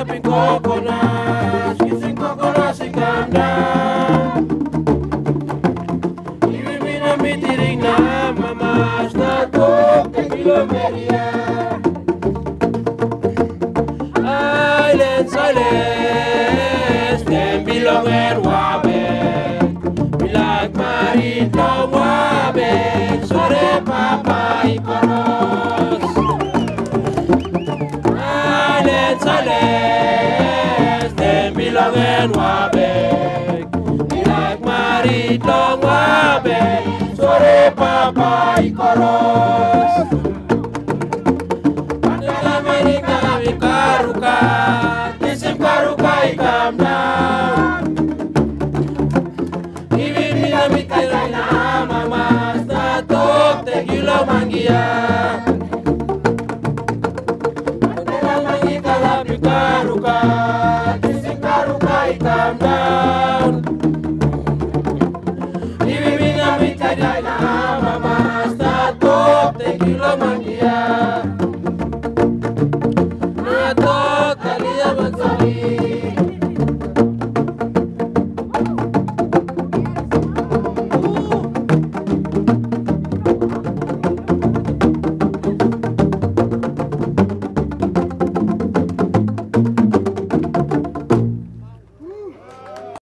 chopping coconuts, kissing coconuts in calm down. Even me na mitiring na mamas na to kakilomeria. Islands, islands, them belong at Wabag. We like maritime Wabag, so papa ikoros belong and wabe. We like long wabe. Sore papa ikoros. Mandel America, we karuka. This is karuka, I come down. Even me na mitira na mama. Mandela mangita la pikaruka. Sabbath, Sabbath.